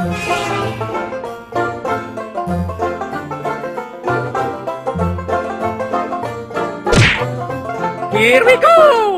Here we go!